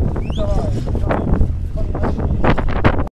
Давай.